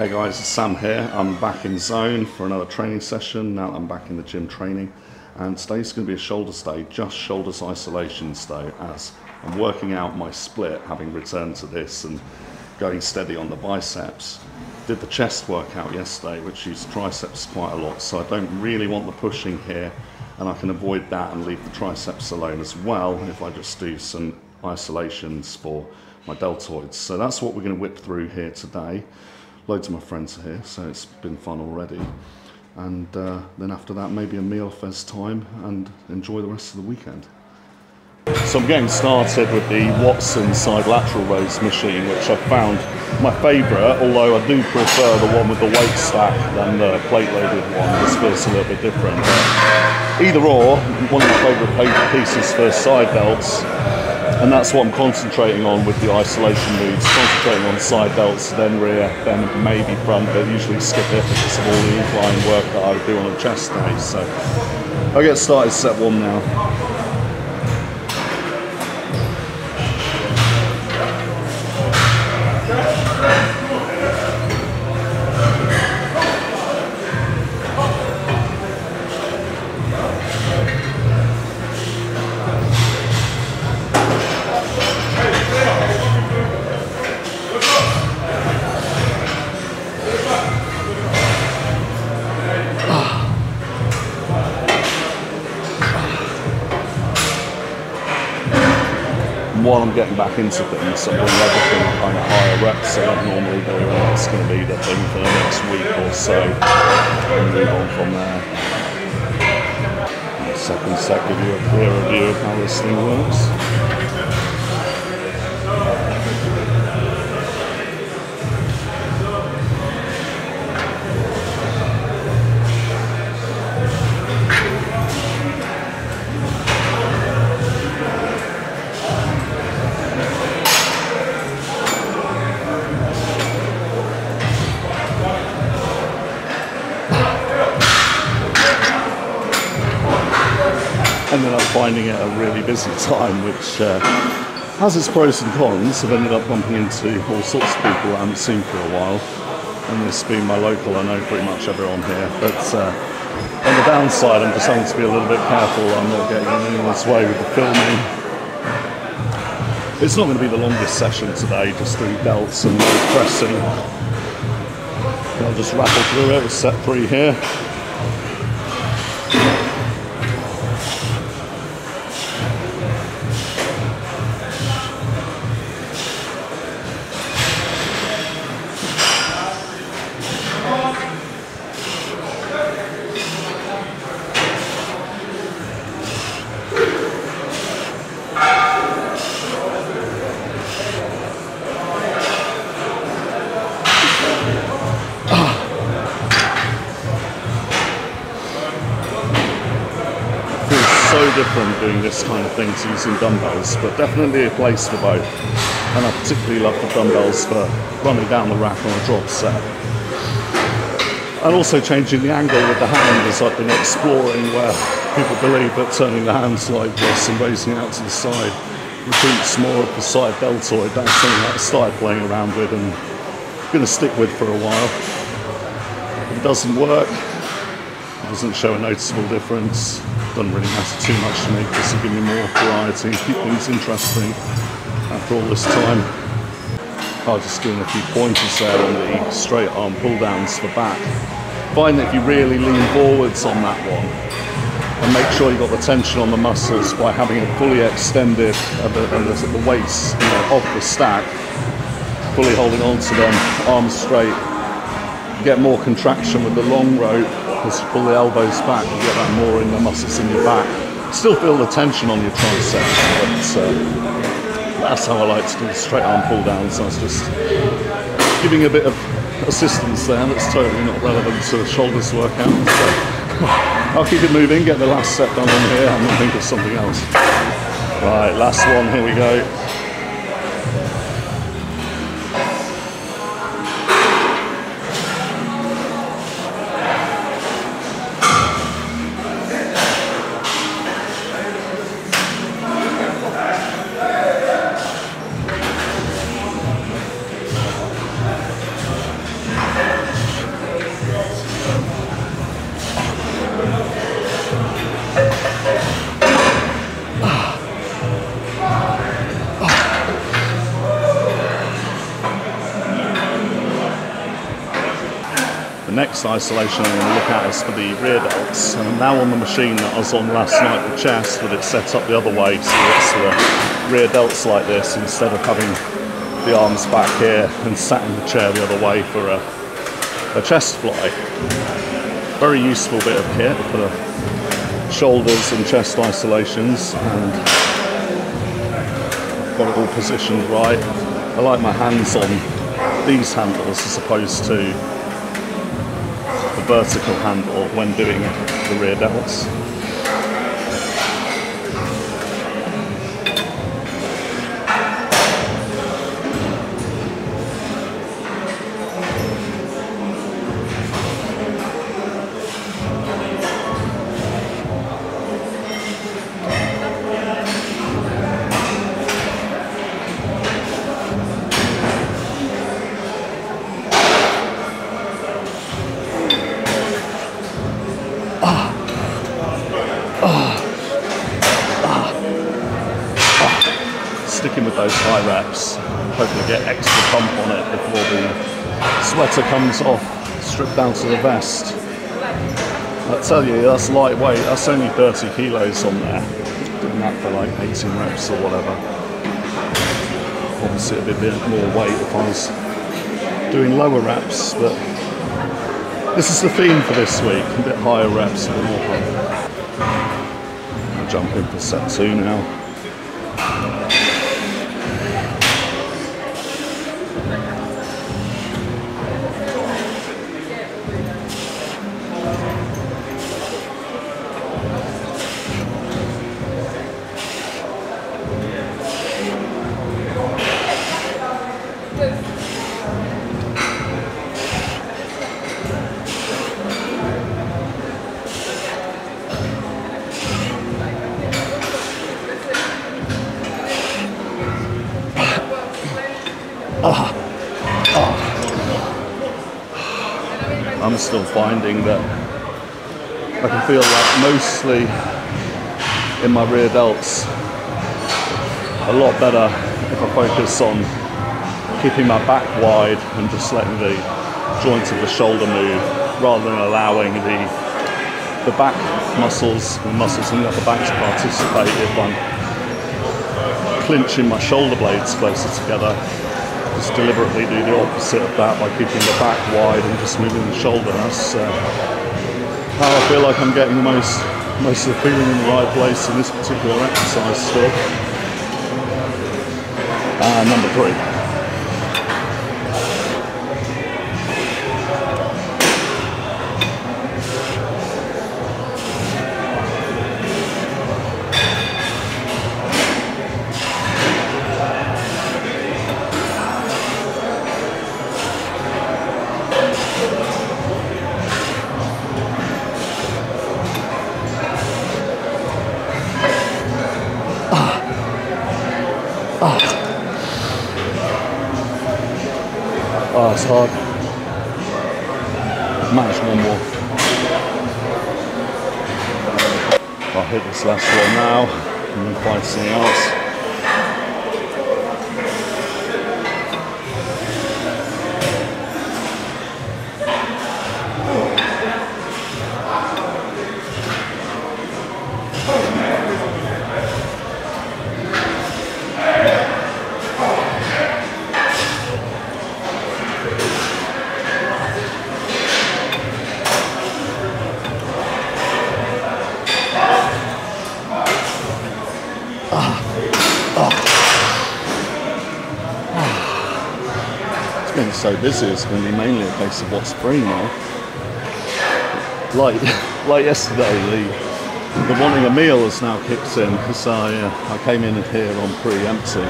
Hey guys, it's Sam here. I'm back in zone for another training session now I'm back in the gym training. And today's going to be a shoulder stay, just shoulders isolation stay, as I'm working out my split, having returned to this and going steady on the biceps. Did the chest workout yesterday, which used triceps quite a lot, so I don't really want the pushing here, and I can avoid that and leave the triceps alone as well if I just do some isolations for my deltoids. So that's what we're going to whip through here today. Loads of my friends are here, so it's been fun already. And uh, then after that, maybe a meal first time and enjoy the rest of the weekend. So I'm getting started with the Watson side lateral raise machine, which I found my favourite, although I do prefer the one with the weight stack than the plate loaded one. This feels a little bit different. But either or, one of my favourite pieces for side delts and that's what I'm concentrating on with the isolation moves, concentrating on side delts, then rear, then maybe front, but usually skip it because of all the incline work that I would do on a chest day. So I'll get started set one now. Getting back into things, I'm doing everything kind of higher reps I don't normally and that's going to be the thing for the next week or so, and move on from there. Second set, give you a view of how this thing works. Finding it a really busy time, which uh, has its pros and cons. I've ended up bumping into all sorts of people I haven't seen for a while. And this being my local, I know pretty much everyone here. But uh, on the downside, I'm just having to be a little bit careful I'm not getting in anyone's way with the filming. It's not going to be the longest session today, just three delts and pressing. I'll just rattle through it with set three here. But definitely a place for both. And I particularly love the dumbbells for running down the rack on a drop set. And also changing the angle with the hand as I've been exploring where people believe that turning the hands like this and raising out to the side recruits more of the side deltoid. That's something that I started playing around with and going to stick with for a while. If it doesn't work, it doesn't show a noticeable difference, doesn't really matter too much to me because to give me more variety keep things interesting after all this time. I was just giving a few pointers there on the straight arm pull downs for back. Find that if you really lean forwards on that one and make sure you've got the tension on the muscles by having it fully extended at the, at the, the waist you know, the stack, fully holding on to them, arms straight. Get more contraction with the long rope as you pull the elbows back, you get that more in the muscles in your back. Still feel the tension on your triceps, but uh, that's how I like to do the straight arm pull downs. So I was just giving a bit of assistance there that's totally not relevant to the shoulders workout. So I'll keep it moving, get the last set done on here and then think of something else. Right, last one, here we go. Isolation I'm going to look at for the rear delts. And I'm now on the machine that I was on last night, the chest, but it's set up the other way so it's the rear delts like this instead of having the arms back here and sat in the chair the other way for a, a chest fly. Very useful bit of kit for the shoulders and chest isolations and got it all positioned right. I like my hands on these handles as opposed to vertical handle when doing the rear delts. Comes off, stripped down to the vest. I tell you, that's lightweight, that's only 30 kilos on there. Doing that for like 18 reps or whatever. Obviously it'd be a bit more weight if I was doing lower reps, but this is the theme for this week, a bit higher reps, a bit more pump. I'll jump in for set two now. Ah. Ah. I'm still finding that I can feel that mostly in my rear delts a lot better if I focus on keeping my back wide and just letting the joints of the shoulder move rather than allowing the the back muscles, the muscles in the upper back to participate if I'm clinching my shoulder blades closer together just deliberately do the opposite of that by keeping the back wide and just moving the shoulder. That's uh, how I feel like I'm getting the most most of the feeling in the right place in this particular exercise still. And number three. Oh, it's hard. Manage one more. I'll hit this last one now and then find something else. So busy, going to be mainly a case of what's free now. Like, like yesterday, the, the wanting a meal has now kicked in because I, uh, I came in here on pre-empty,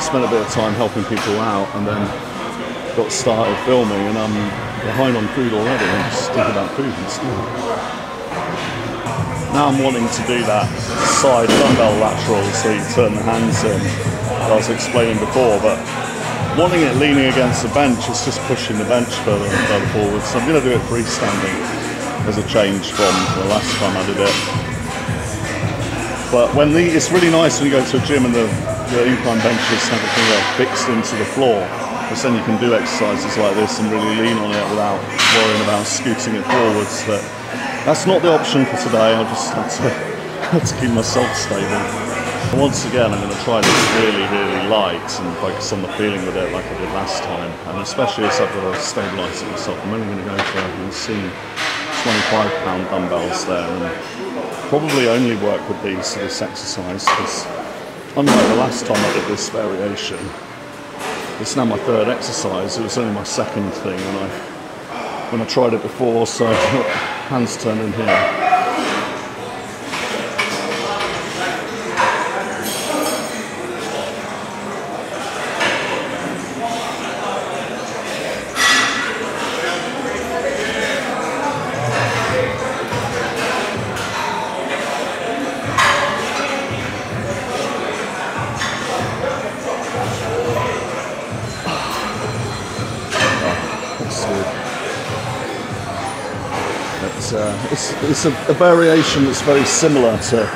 spent a bit of time helping people out, and then got started filming, and I'm behind on food already. I'm just thinking about food and stuff. Now I'm wanting to do that side dumbbell lateral so you turn the hands in, I was explaining before, but wanting it leaning against the bench is just pushing the bench further and further forward. So I'm going to do it freestanding as a change from the last time I did it. But when the, it's really nice when you go to a gym and the, the incline benches and everything fixed into the floor. Because then you can do exercises like this and really lean on it without worrying about scooting it forwards. But that's not the option for today. I just have to, have to keep myself stable. Once again, I'm going to try this really, really light and focus on the feeling with it like I did last time. And especially as I've got to stabilise it myself, I'm only going to go for, you'll see, 25 pound dumbbells there and probably only work with these for this exercise because unlike the last time I did this variation, it's now my third exercise. It was only my second thing when I when I tried it before, so hands turned in here. It's, uh, it's, it's a, a variation that's very similar to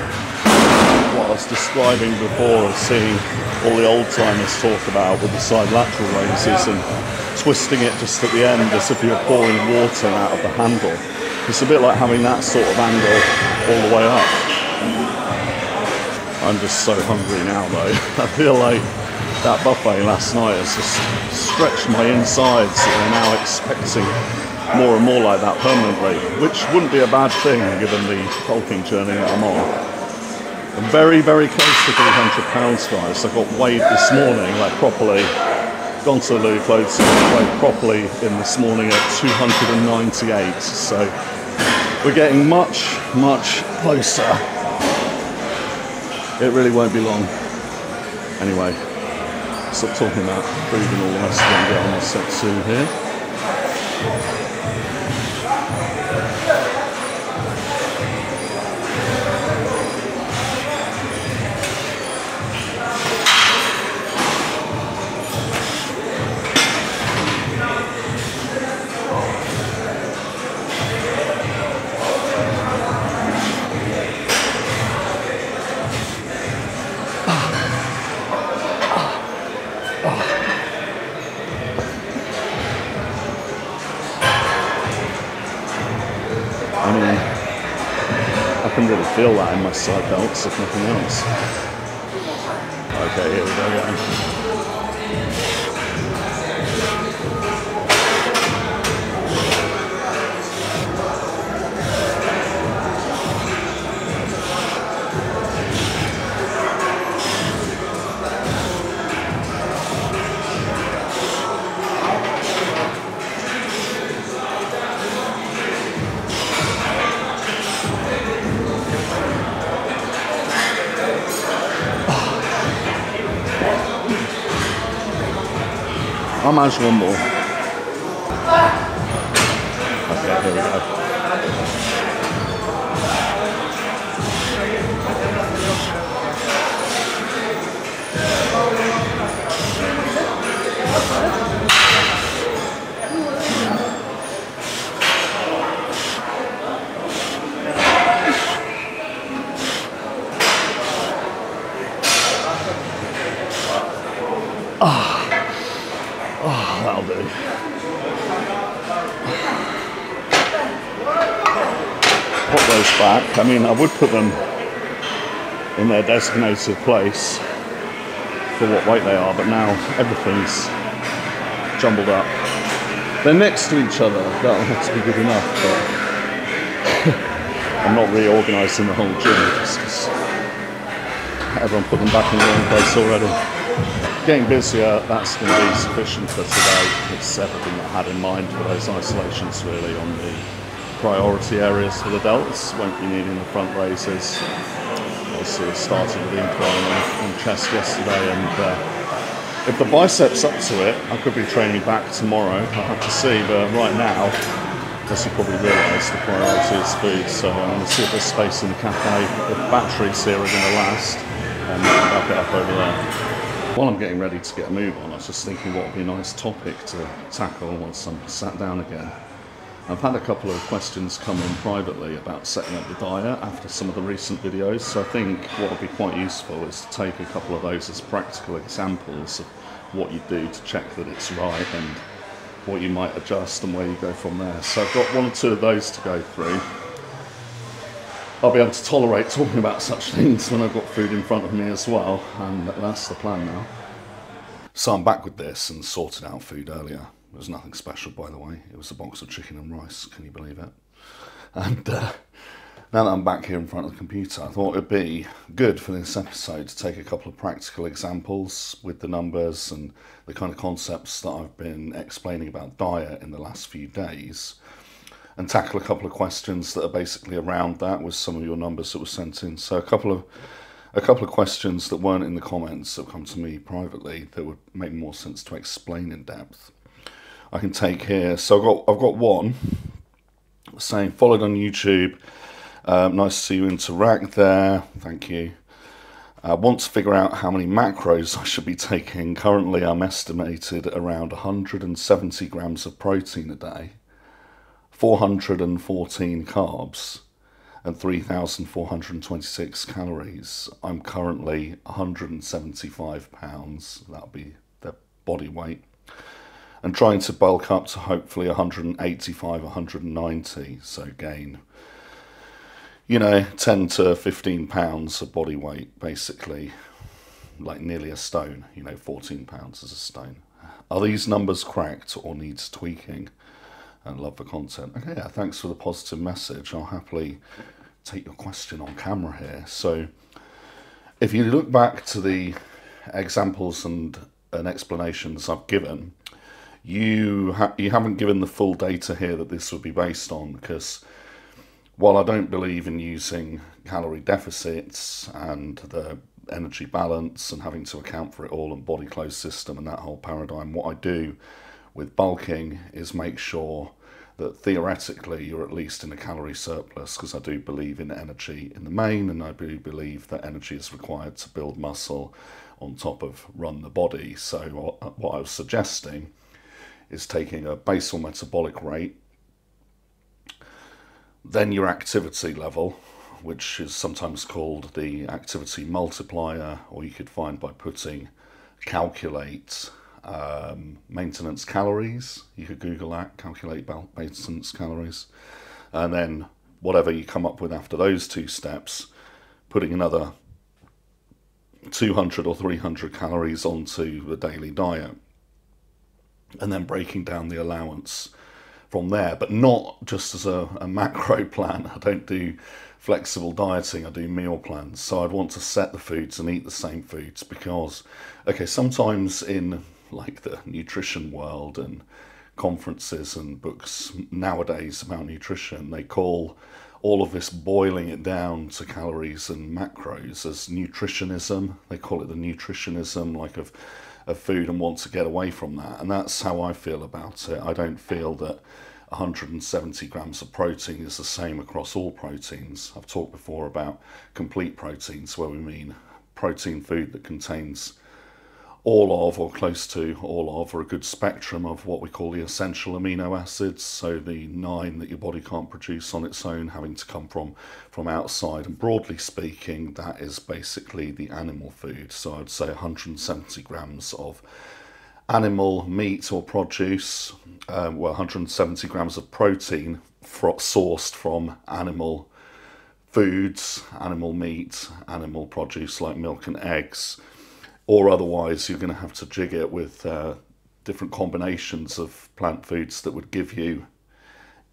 what I was describing before of seeing all the old timers talk about with the side lateral raises and twisting it just at the end as if you're pouring water out of the handle. It's a bit like having that sort of angle all the way up. I'm just so hungry now though. I feel like that buffet last night has just stretched my insides and I'm now expecting more and more like that permanently, which wouldn't be a bad thing given the bulking journey that I'm on. I'm very, very close to 300 pounds, guys. I got weighed this morning, like properly, the loo, clothes, weighed properly in this morning at 298. So we're getting much, much closer. It really won't be long. Anyway, stop talking about and all the rest of it and get on set two here. My side delts, if nothing else. Okay, here we go I'll manage one I mean, I would put them in their designated place for what weight they are, but now everything's jumbled up. They're next to each other. That'll have to be good enough, but I'm not reorganising the whole gym just 'cause everyone put them back in the wrong place already getting busier, that's going to be sufficient for today. It's everything I had in mind for those isolations really on the priority areas for the delts. Won't be needing the front raises. Obviously I started with the incline on, chest yesterday and uh, if the biceps up to it, I could be training back tomorrow. I'll have to see, but right now, as you probably realise, the priority is food. So I'm going to see if there's space in the cafe. If batteries here are going to last, and wrap it up over there. While I'm getting ready to get a move on, I was just thinking what would be a nice topic to tackle once I'm sat down again. I've had a couple of questions come in privately about setting up the diet after some of the recent videos, so I think what would be quite useful is to take a couple of those as practical examples of what you do to check that it's right and what you might adjust and where you go from there. So I've got one or two of those to go through. I'll be able to tolerate talking about such things when I've got food in front of me as well, and that's the plan now. So I'm back with this and sorted out food earlier. It was nothing special, by the way. It was a box of chicken and rice. Can you believe it? And uh, now that I'm back here in front of the computer, I thought it'd be good for this episode to take a couple of practical examples with the numbers and the kind of concepts that I've been explaining about diet in the last few days and tackle a couple of questions that are basically around that with some of your numbers that were sent in. So a couple of a couple of questions that weren't in the comments that come to me privately that would make more sense to explain in depth. I can take here. So I've got I've got one saying followed on YouTube um, nice to see you interact there. Thank you. I want to figure out how many macros I should be taking. Currently, I'm estimated around 170 grams of protein a day, 414 carbs, and 3,426 calories. I'm currently 175 pounds. That'll be the body weight. And trying to bulk up to hopefully 185, 190. So gain you know, 10 to 15 pounds of body weight, basically, like nearly a stone, you know, 14 pounds is a stone. Are these numbers cracked or needs tweaking? And love the content. Okay, yeah, thanks for the positive message. I'll happily take your question on camera here. So, if you look back to the examples and, and explanations I've given, you ha- you haven't given the full data here that this would be based on because while I don't believe in using calorie deficits and the energy balance and having to account for it all and body closed system and that whole paradigm, what I do with bulking is make sure that theoretically you're at least in a calorie surplus because I do believe in energy in the main and I do believe that energy is required to build muscle on top of run the body. So uh, what I was suggesting is taking a basal metabolic rate then your activity level, which is sometimes called the activity multiplier, or you could find by putting calculate um, maintenance calories. You could Google that, calculate maintenance calories. And then whatever you come up with after those two steps, putting another 200 or 300 calories onto the daily diet. And then breaking down the allowance from there, but not just as a, a macro plan. I don't do flexible dieting, I do meal plans. So I'd want to set the foods and eat the same foods because, okay, sometimes in like the nutrition world and conferences and books nowadays about nutrition, they call all of this boiling it down to calories and macros as nutritionism. They call it the nutritionism like of of food and want to get away from that. And that's how I feel about it. I don't feel that 170 grams of protein is the same across all proteins. I've talked before about complete proteins, where we mean protein food that contains all of or close to all of or a good spectrum of what we call the essential amino acids. So the nine that your body can't produce on its own having to come from from outside. And broadly speaking that is basically the animal food. So i'd say 170 grams of animal meat or produce um, well 170 grams of protein sourced from animal foods animal meat animal produce like milk and eggs or otherwise you're going to have to jig it with uh, different combinations of plant foods that would give you,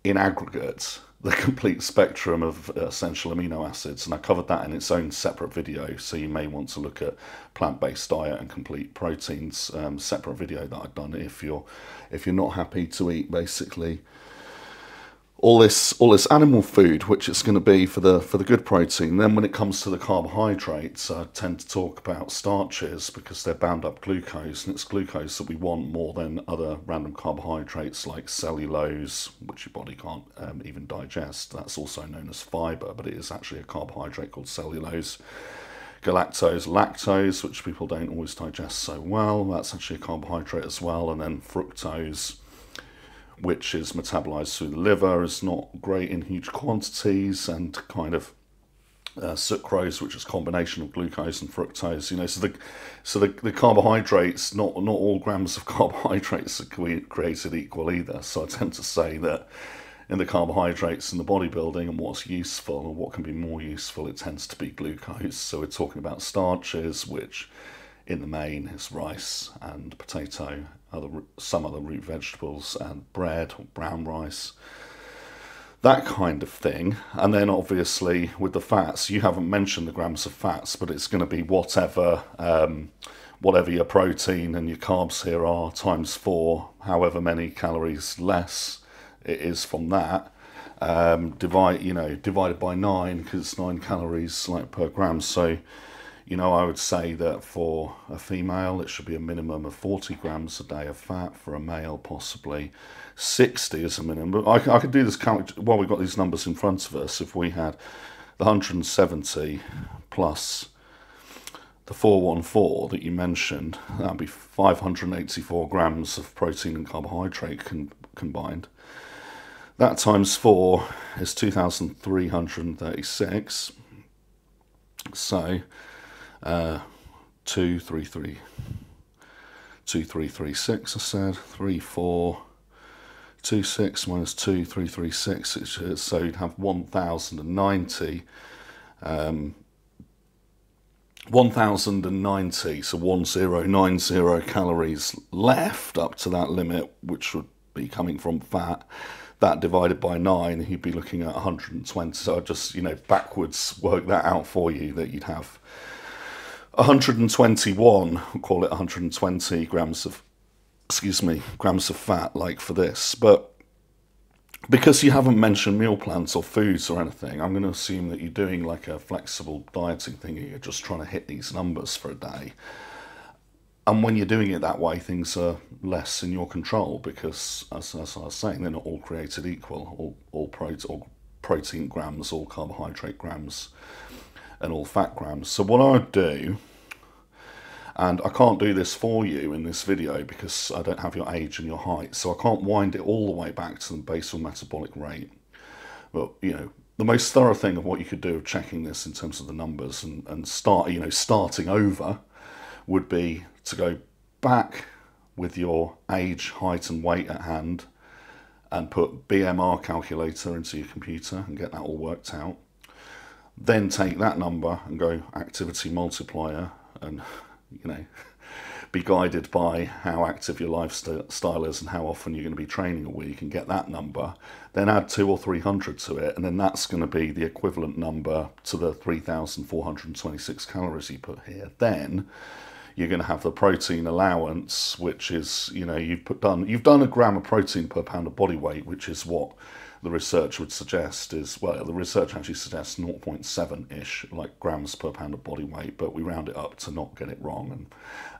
in aggregate, the complete spectrum of essential amino acids. And I covered that in its own separate video, so you may want to look at plant-based diet and complete proteins, um, separate video that I've done if you're if you're not happy to eat basically all this all this animal food, which it's going to be for the for the good protein. Then when it comes to the carbohydrates, I tend to talk about starches because they're bound up glucose, and it's glucose that we want more than other random carbohydrates like cellulose, which your body can't um, even digest. That's also known as fiber, but it is actually a carbohydrate called cellulose. Galactose, lactose, which people don't always digest so well. That's actually a carbohydrate as well, and then fructose which is metabolized through the liver, is not great in huge quantities and kind of uh, sucrose, which is a combination of glucose and fructose. You know, so the so the, the carbohydrates, not not all grams of carbohydrates are created equal either. So I tend to say that in the carbohydrates in the bodybuilding and what's useful and what can be more useful, it tends to be glucose. So we're talking about starches, which in the main is rice and potato, other some other root vegetables and bread or brown rice that kind of thing. And then obviously with the fats, you haven't mentioned the grams of fats, but it's going to be whatever um, whatever your protein and your carbs here are times four, however many calories less it is from that. Um, divide you know divided by nine because nine calories like per gram. So you know, I would say that for a female, it should be a minimum of 40 grams a day of fat. For a male, possibly 60 is a minimum. But I, I could do this count while we've got these numbers in front of us. If we had the 170 plus the 414 that you mentioned, that'd be 584 grams of protein and carbohydrate con combined. That times 4 is 2,336. So uh, two, three, three, two, three, three, six. I said three, four, two, six minus two, three, three, six. It's, so you'd have one thousand and ninety. Um, 1090 so 1090 calories left up to that limit which would be coming from fat that divided by 9 you'd be looking at 120 so I just you know backwards work that out for you that you'd have 121, we'll call it 120 grams of, excuse me, grams of fat like for this. But because you haven't mentioned meal plans or foods or anything, I'm going to assume that you're doing like a flexible dieting thing. You're just trying to hit these numbers for a day. And when you're doing it that way, things are less in your control because, as, as I was saying, they're not all created equal. All, all, all protein grams, all carbohydrate grams, and all fat grams. So what I would do and I can't do this for you in this video because I don't have your age and your height. So I can't wind it all the way back to the basal metabolic rate. But you know the most thorough thing of what you could do of checking this in terms of the numbers and, and start you know starting over would be to go back with your age height and weight at hand and put BMR calculator into your computer and get that all worked out. Then take that number and go activity multiplier and you know, be guided by how active your lifestyle is and how often you're going to be training a week and get that number. Then add two or three hundred to it, and then that's going to be the equivalent number to the 3,426 calories you put here. Then you're going to have the protein allowance, which is, you know, you've put done you've done a gram of protein per pound of body weight, which is what the research would suggest is well, the research actually suggests 0.7 ish, like grams per pound of body weight, but we round it up to not get it wrong. And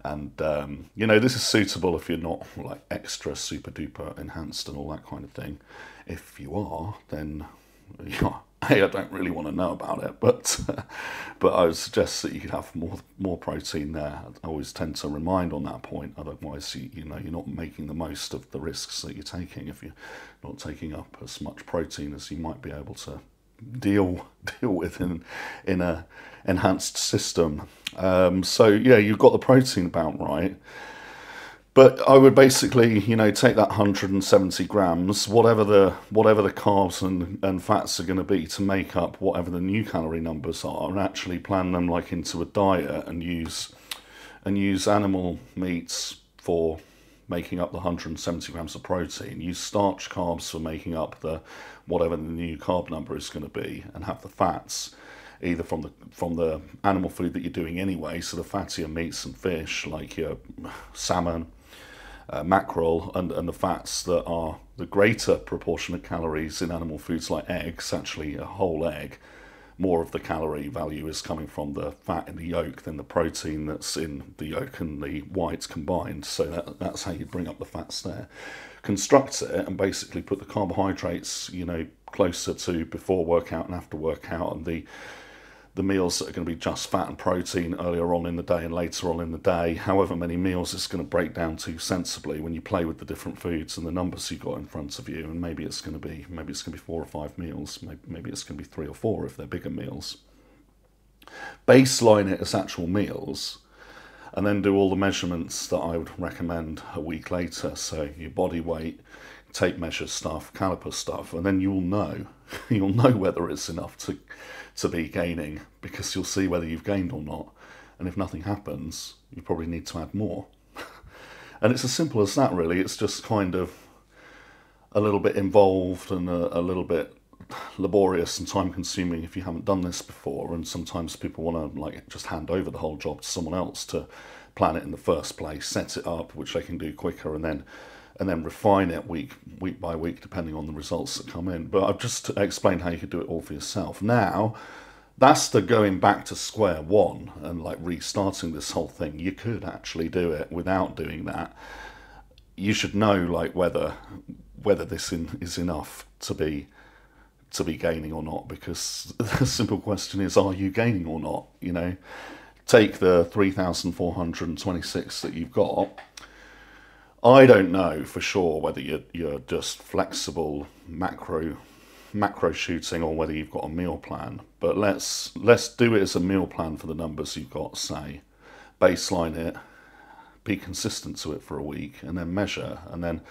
and um, you know, this is suitable if you're not like extra super duper enhanced and all that kind of thing. If you are, then yeah, hey, I don't really want to know about it, but but I would suggest that you could have more more protein there. I always tend to remind on that point. Otherwise, you, you know, you're not making the most of the risks that you're taking if you're not taking up as much protein as you might be able to deal deal with in in a enhanced system. Um, so yeah, you've got the protein about right. But I would basically, you know, take that 170 grams, whatever the whatever the carbs and, and fats are going to be to make up whatever the new calorie numbers are, and actually plan them like into a diet and use and use animal meats for making up the 170 grams of protein. Use starch carbs for making up the whatever the new carb number is going to be, and have the fats either from the from the animal food that you're doing anyway, so the fattier meats and fish like your salmon uh, mackerel and, and the fats that are the greater proportion of calories in animal foods like eggs, actually a whole egg, more of the calorie value is coming from the fat in the yolk than the protein that's in the yolk and the whites combined. So that, that's how you bring up the fats there. Construct it and basically put the carbohydrates, you know, closer to before workout and after workout, and the the meals that are going to be just fat and protein earlier on in the day and later on in the day, however many meals it's going to break down to sensibly when you play with the different foods and the numbers you've got in front of you. And maybe it's going to be maybe it's going to be four or five meals, maybe, maybe it's going to be three or four if they're bigger meals. baseline it as actual meals, and then do all the measurements that I would recommend a week later. So your body weight, tape measure stuff, caliper stuff, and then you'll know. you'll know whether it's enough to to be gaining because you'll see whether you've gained or not. And if nothing happens, you probably need to add more. and it's as simple as that, really. It's just kind of a little bit involved and a, a little bit laborious and time consuming if you haven't done this before and sometimes people want to like just hand over the whole job to someone else to plan it in the first place set it up which they can do quicker and then and then refine it week week by week depending on the results that come in. But i've just explained how you could do it all for yourself. Now that's the going back to square one and like restarting this whole thing. You could actually do it without doing that. You should know like whether whether this in, is enough to be to be gaining or not because the simple question is are you gaining or not you know? Take the 3426 that you've got i don't know for sure whether you're, you're just flexible macro macro shooting or whether you've got a meal plan but let's let's do it as a meal plan for the numbers you've got say baseline it be consistent to it for a week and then measure and then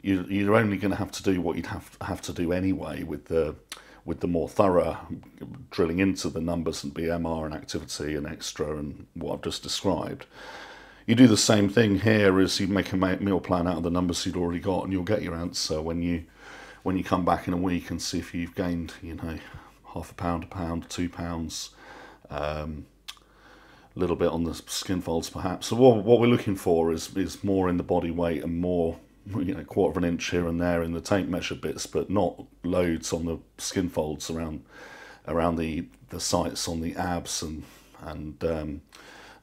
you, you're only going to have to do what you'd have have to do anyway with the with the more thorough drilling into the numbers and BMR and activity and extra and what I've just described. You do the same thing here as you make a meal plan out of the numbers you'd already got and you'll get your answer when you when you come back in a week and see if you've gained, you know, half a pound, a pound, two pounds, um, a little bit on the skin folds perhaps. So what, what we're looking for is, is more in the body weight and more you know, quarter of an inch here and there in the tape measure bits, but not loads on the skin folds around around the the sites on the abs and and um,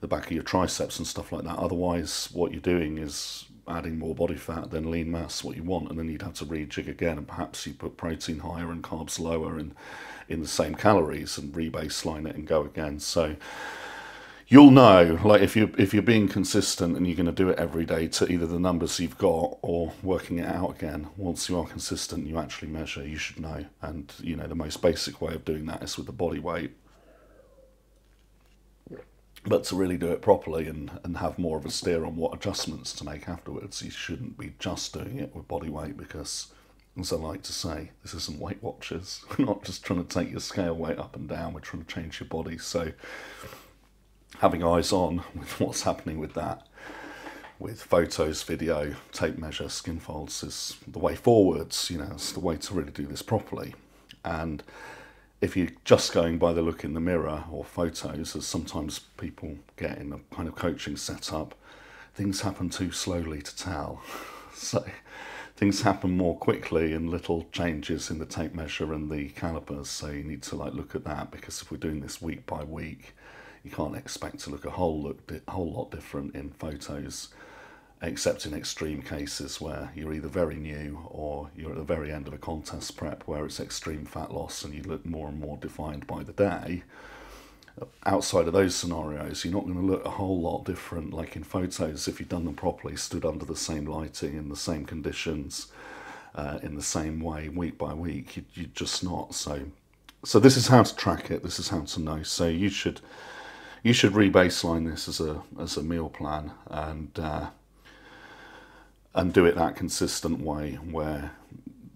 the back of your triceps and stuff like that. Otherwise, what you're doing is adding more body fat than lean mass, what you want, and then you'd have to rejig again, and perhaps you put protein higher and carbs lower in in the same calories and rebaseline it and go again. So you'll know like if you if you're being consistent and you're going to do it every day to either the numbers you've got or working it out again once you are consistent you actually measure you should know and you know the most basic way of doing that is with the body weight but to really do it properly and, and have more of a steer on what adjustments to make afterwards you shouldn't be just doing it with body weight because as I like to say, this isn't Weight Watchers. We're not just trying to take your scale weight up and down, we're trying to change your body. So having eyes on with what's happening with that, with photos, video, tape measure, skin folds is the way forwards. You know, it's the way to really do this properly. And if you're just going by the look in the mirror or photos, as sometimes people get in a kind of coaching setup, things happen too slowly to tell. So things happen more quickly in little changes in the tape measure and the calipers. So you need to like look at that because if we're doing this week by week, you can't expect to look a whole look a whole lot different in photos except in extreme cases where you're either very new or you're at the very end of a contest prep where it's extreme fat loss and you look more and more defined by the day. Outside of those scenarios you're not going to look a whole lot different like in photos if you've done them properly stood under the same lighting in the same conditions uh, in the same way week by week you, you're just not. So so this is how to track it this is how to know. So you should you should rebaseline this as a as a meal plan and uh, and do it that consistent way where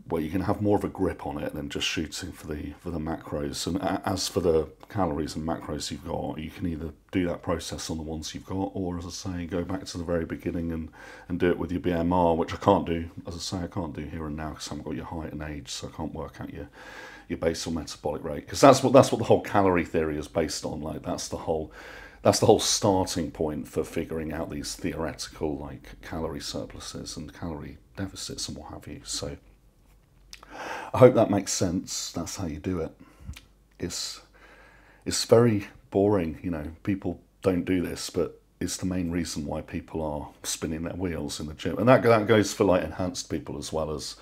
where you can have more of a grip on it than just shooting for the for the macros. And as for the calories and macros you've got you can either do that process on the ones you've got or as I say go back to the very beginning and and do it with your BMR which I can't do. As I say I can't do here and now because I haven't got your height and age so I can't work out your your basal metabolic rate. Because that's what that's what the whole calorie theory is based on. Like that's the whole that's the whole starting point for figuring out these theoretical like calorie surpluses and calorie deficits and what have you. So I hope that makes sense. That's how you do it. It's it's very boring you know. People don't do this but it's the main reason why people are spinning their wheels in the gym. And that, that goes for like enhanced people as well as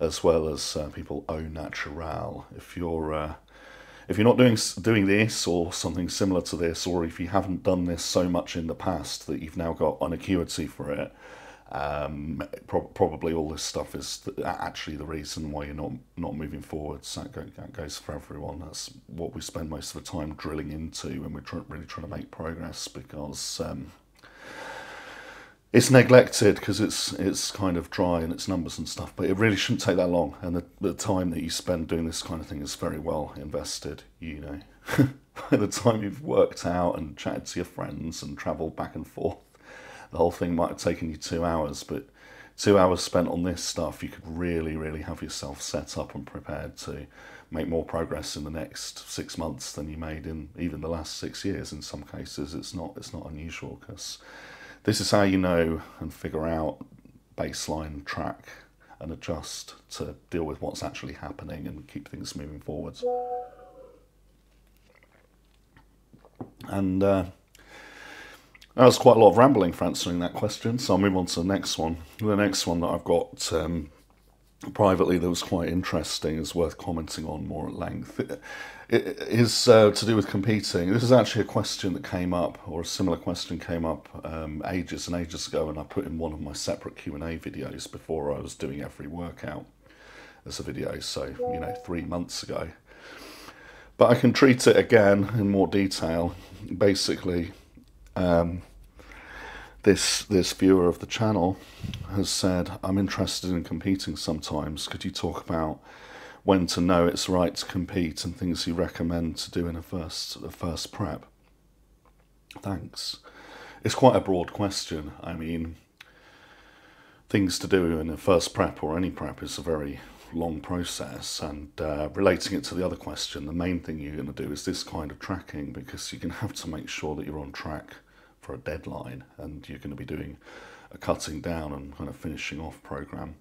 as well as uh, people au naturel. If you're uh, if you're not doing doing this or something similar to this, or if you haven't done this so much in the past that you've now got an acuity for it, Um, pro- probably all this stuff is th- actually the reason why you're not not moving forwards. That, go- that goes for everyone. That's what we spend most of the time drilling into when we're tr- really trying to make progress because um, it's neglected because it's it's kind of dry and it's numbers and stuff. But it really shouldn't take that long, and the, the time that you spend doing this kind of thing is very well invested. You know, by the time you've worked out and chatted to your friends and travelled back and forth the whole thing might have taken you two hours, but two hours spent on this stuff, you could really, really have yourself set up and prepared to make more progress in the next six months than you made in even the last six years. In some cases, it's not it's not unusual because this is how you know and figure out baseline, track, and adjust to deal with what's actually happening and keep things moving forwards. And uh, that was quite a lot of rambling for answering that question, so I'll move on to the next one. The next one that I've got um, privately that was quite interesting is worth commenting on more at length. Is uh, to do with competing. This is actually a question that came up, or a similar question came up um, ages and ages ago, and I put in one of my separate Q and A videos before I was doing every workout as a video. So you know, three months ago. But I can treat it again in more detail. Basically, um, this this viewer of the channel has said, "I'm interested in competing sometimes. Could you talk about when to know it's right to compete and things you recommend to do in a first a first prep?" Thanks. It's quite a broad question. I mean, things to do in a first prep or any prep is a very long process and uh, relating it to the other question the main thing you're going to do is this kind of tracking because you're going to have to make sure that you're on track for a deadline and you're going to be doing a cutting down and kind of finishing off program.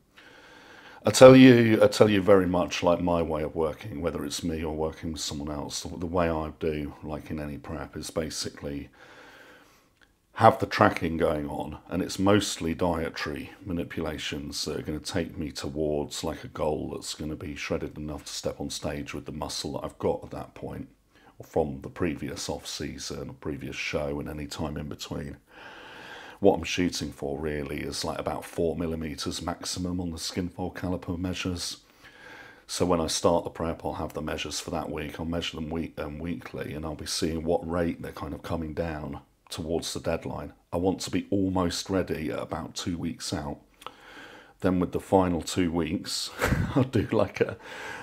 I tell you, I tell you very much like my way of working, whether it's me or working with someone else. The way I do, like in any prep, is basically have the tracking going on, and it's mostly dietary manipulations that are going to take me towards like a goal that's going to be shredded enough to step on stage with the muscle that I've got at that point or from the previous off season, or previous show, and any time in between. What I'm shooting for really is like about four millimeters maximum on the skinfold caliper measures. So when I start the prep, I'll have the measures for that week. I'll measure them week um, weekly, and I'll be seeing what rate they're kind of coming down towards the deadline. I want to be almost ready at about two weeks out. Then with the final two weeks, I'll do like a,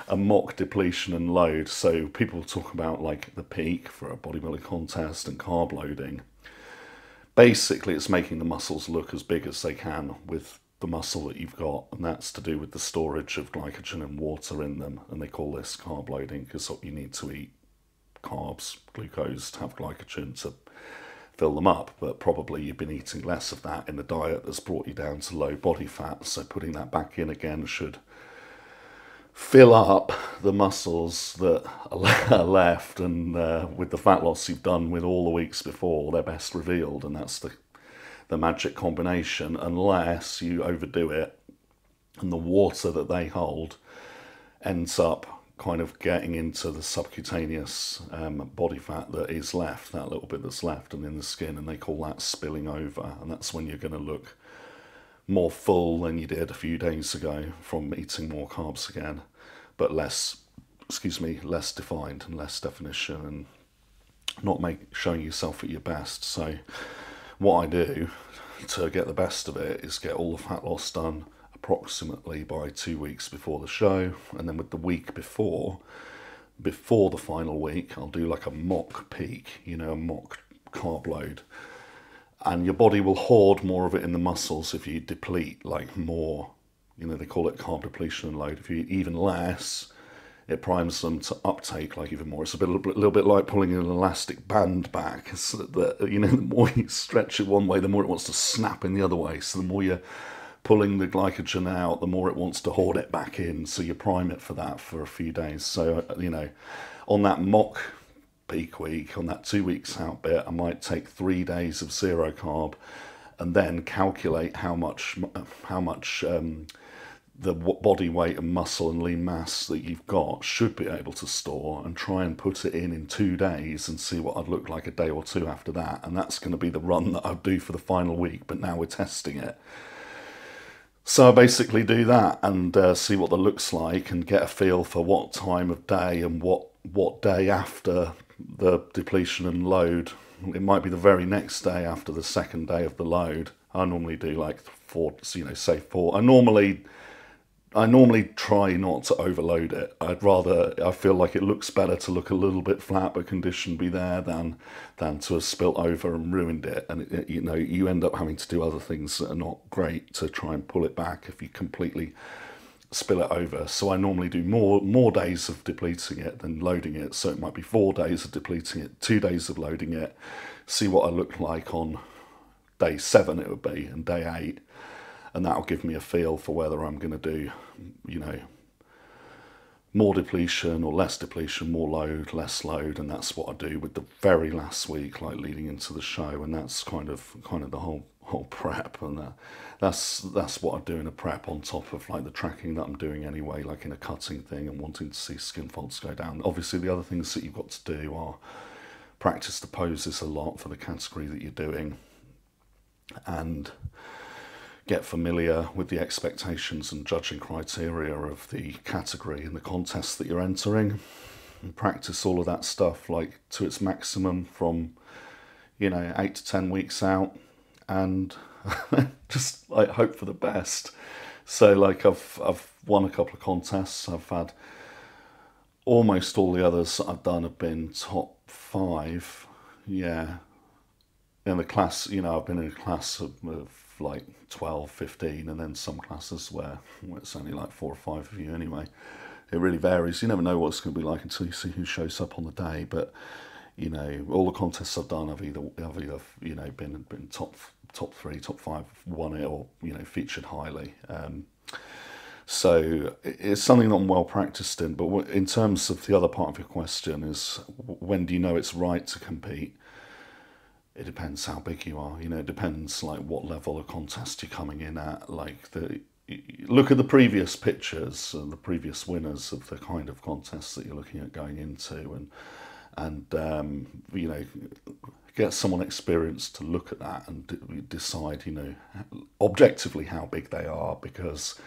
a mock depletion and load. So people talk about like the peak for a bodybuilding contest and carb loading. Basically, it's making the muscles look as big as they can with the muscle that you've got, and that's to do with the storage of glycogen and water in them. And they call this carb loading because you need to eat carbs, glucose to have glycogen to fill them up, but probably you've been eating less of that in the diet that's brought you down to low body fat. So putting that back in again should fill up the muscles that are left and uh, with the fat loss you've done with all the weeks before they're best revealed and that's the the magic combination. Unless you overdo it and the water that they hold ends up kind of getting into the subcutaneous um, body fat that is left that little bit that's left and in the skin and they call that spilling over. And that's when you're going to look more full than you did a few days ago from eating more carbs again, but less, excuse me, less defined and less definition and not make showing yourself at your best. So what I do to get the best of it is get all the fat loss done approximately by two weeks before the show, and then with the week before, before the final week, I'll do like a mock peak, you know, a mock carb load and your body will hoard more of it in the muscles if you deplete like more you know they call it carb depletion load. If you eat even less it primes them to uptake like even more. It's a, bit, a little bit like pulling an elastic band back. So that you know the more you stretch it one way the more it wants to snap in the other way. So the more you're pulling the glycogen out the more it wants to hoard it back in. So you prime it for that for a few days. So uh, you know on that mock peak week, on that two weeks out bit, I might take three days of zero carb and then calculate how much how much um, the body weight and muscle and lean mass that you've got should be able to store and try and put it in in two days and see what I'd look like a day or two after that. And that's going to be the run that I'll do for the final week. But now we're testing it. So I basically do that and uh, see what that looks like and get a feel for what time of day and what what day after the depletion and load. It might be the very next day after the second day of the load. I normally do like four, you know, say four. I normally I normally try not to overload it. I'd rather I feel like it looks better to look a little bit flat but condition be there than than to have spilt over and ruined it. And it, you know you end up having to do other things that are not great to try and pull it back if you completely spill it over. So I normally do more more days of depleting it than loading it. So it might be four days of depleting it, two days of loading it. See what I look like on day seven. It would be and day eight and that'll give me a feel for whether I'm going to do, you know, more depletion or less depletion, more load, less load, and that's what I do with the very last week, like leading into the show, and that's kind of kind of the whole whole prep, and that, that's that's what I do in a prep on top of like the tracking that I'm doing anyway, like in a cutting thing and wanting to see skin folds go down. Obviously, the other things that you've got to do are practice the poses a lot for the category that you're doing, and get familiar with the expectations and judging criteria of the category and the contest that you're entering and practice all of that stuff like to its maximum from you know 8 to 10 weeks out and just like hope for the best so like I've I've won a couple of contests I've had almost all the others I've done have been top 5 yeah in the class you know I've been in a class of, of like 12, 15, and then some classes where it's only like four or five of you anyway. It really varies. You never know what it's going to be like until you see who shows up on the day. But you know, all the contests I've done, I've either I've either you know been been top top three, top five, won it, or you know featured highly. Um, so it's something that I'm well practiced in. But in terms of the other part of your question is when do you know it's right to compete? it depends how big you are. You know, it depends like what level of contest you're coming in at. Like the look at the previous pictures and the previous winners of the kind of contests that you're looking at going into, and and um, you know, get someone experienced to look at that and decide, you know, objectively how big they are because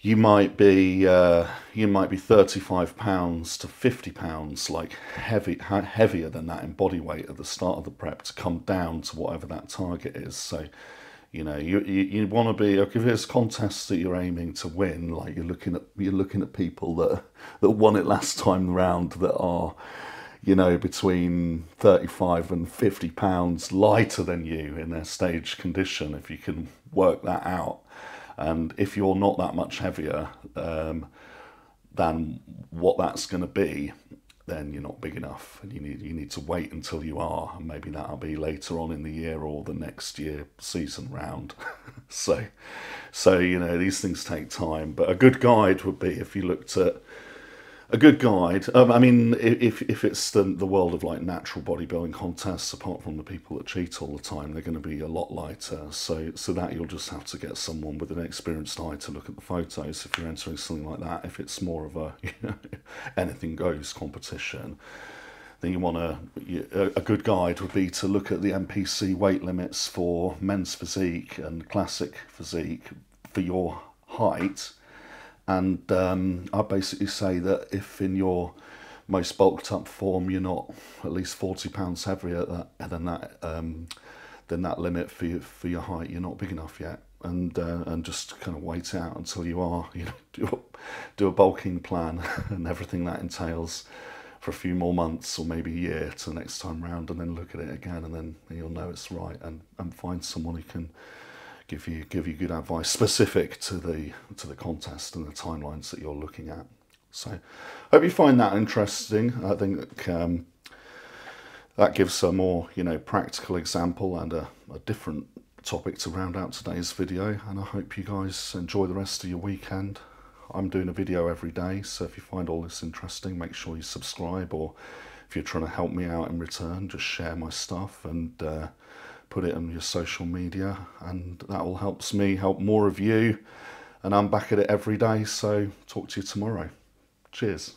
you might be uh, you might be 35 pounds to 50 pounds like heavy heavier than that in body weight at the start of the prep to come down to whatever that target is. So you know you you, you want to be if there's contests that you're aiming to win like you're looking at you're looking at people that that won it last time round that are you know between 35 and 50 pounds lighter than you in their stage condition if you can work that out. And if you're not that much heavier um, than what that's going to be, then you're not big enough, and you need you need to wait until you are, and maybe that'll be later on in the year or the next year season round. so, so you know these things take time, but a good guide would be if you looked at a good guide. Um, I mean, if if it's the the world of like natural bodybuilding contests, apart from the people that cheat all the time, they're going to be a lot lighter. So so that you'll just have to get someone with an experienced eye to look at the photos if you're entering something like that. If it's more of a you know, anything goes competition, then you want to a good guide would be to look at the NPC weight limits for men's physique and classic physique for your height and um, I basically say that if in your most bulked up form you're not at least 40 pounds heavier than that um, than that limit for your, for your height, you're not big enough yet. And uh, and just kind of wait out until you are, you know, do a, do a bulking plan and everything that entails for a few more months or maybe a year to the next time round, and then look at it again, and then you'll know it's right, and, and find someone who can give you give you good advice specific to the to the contest and the timelines that you're looking at. So, hope you find that interesting. I think um, that gives a more you know practical example and a, a different topic to round out today's video. And I hope you guys enjoy the rest of your weekend. I'm doing a video every day, so if you find all this interesting, make sure you subscribe or if you're trying to help me out in return, just share my stuff and uh, put it on your social media and that will helps me help more of you and I'm back at it every day so talk to you tomorrow. Cheers.